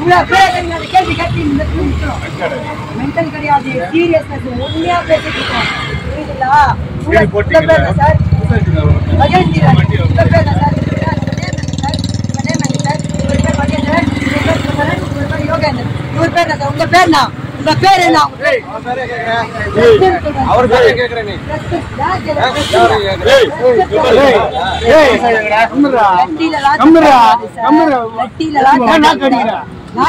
கேள்வி கேட்டு மென்டல் கிடையாது. சீரியஸ்னஸ் உண்மையா பேசிட்டு இருக்கோம். புரியுதுங்களா? சார் மகேந்திரன். சார்? இவர் பேர் என்ன? உங்க பேர் என்ன? உங்க பேர் என்ன? பேர் அவர் பேரை கேக்குறேன் நீ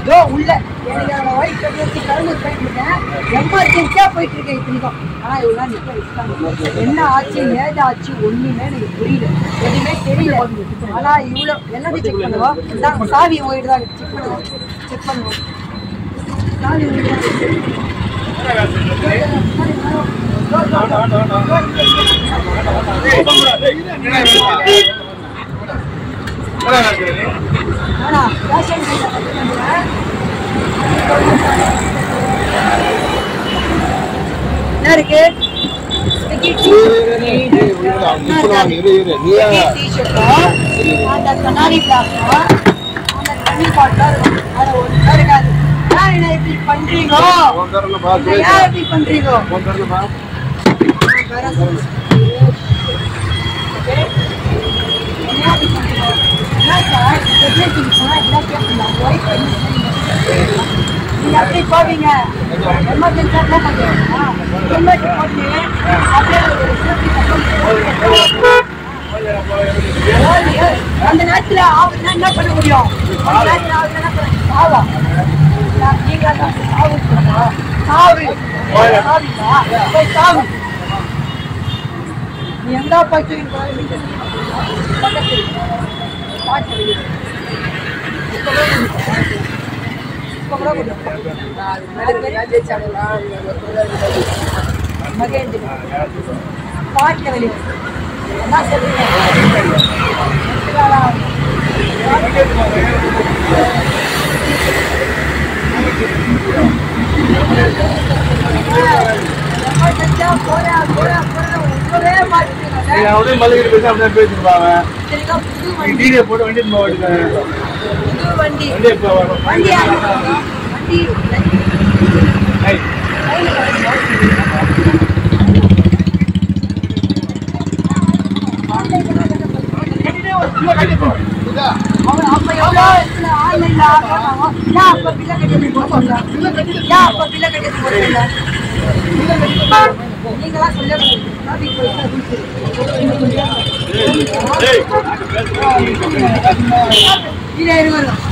இதோ உள்ள. எனக்கு என்னோட wife அ வச்சு இருக்கேன். emergency ஆ போயிட்டு இருக்கேன் இத்தனைக்கும். ஆனா இவ்வளவு நேரம் நிக்க வச்சுட்டாங்க. என்ன ஆச்சு ஏது ஆச்சு ஒண்ணுமே எனக்கு புரியல. எதுவுமே தெரியல. ஆனா இவ்வளவு எல்லாத்தையும் செக் பண்ணுவோம் சாவி உங்ககிட்ட தான் செக் பண்ணுவோம் செக் பண்ணுவோம். என்ன இருக்கு t-shirt-உம், அந்த கண்ணாடி அந்த தண்ணி bottle-உம் இருக்கும். அதுல ஒண்ணுமே இருக்காது. ஏன் என்னை இப்படி பண்றீங்க ஏன் இப்படி பண்றீங்க? நீங்க அப்படி போவீங்க எமர்ஜென்சி என்ன பண்ணுவீங்க ஹெல்மெட் போட்டு அப்படியே அந்த நேரத்துல ஆகுதுன்னா என்ன பண்ண முடியும்? நீ கூட கொடுங்க. மகேந்திரன். பாட்டு வெளியே என்ன மல்லிகிட்டு பேசி அப்படியே பேசிருப்பாங்க டிடியை போட்டு வண்டி வண்டி. வண்டி எப்போ வரும் வண்டி.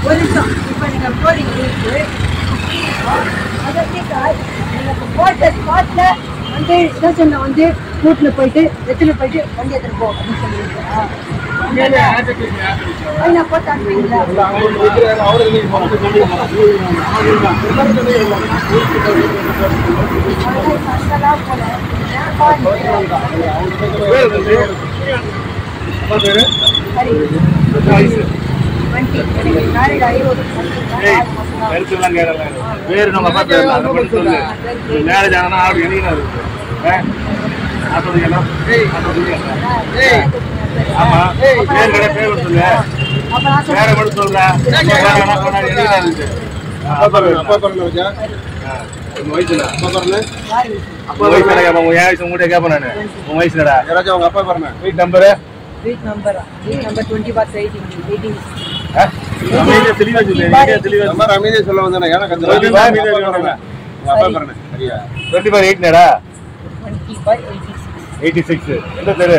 ஒரு நிமிஷம். இப்ப நீங்க போறீங்க போட்ட spotல வந்து ஸ்டேஷன்ல வந்து கூட்டுல போயிட்டு எடுத்துட்டு போயிட்டு வண்டி எடுத்துட்டு போ அப்படின்னு சொல்லி நான் வேறு நம்ம பார்த்து சொல்லு மேரேஜ் ஆனால் ஆடு ஆமா பேர் கடை பேர் சொல்லு. வேற மட்டும் சொல்ற. அப்பா பாருங்க அப்பா பாருங்க வயசுல அப்பா பாருங்க அப்பா வயசுல உங்க ஏன் வயசு உங்ககிட்ட நானு வயசுலடா யாராச்சும் அவங்க அப்பா பாருங்க வீட் நம்பரு தெளிவா சொல்லு தெளிவா நம்ம அமைதியா சொல்ல வந்தானே ஏன்னா கொஞ்சம் அப்பா பாருங்க சரியா டுவெண்ட்டி ஃபைவ் எயிட் நேரா எயிட்டி சிக்ஸ் எந்த தெரு?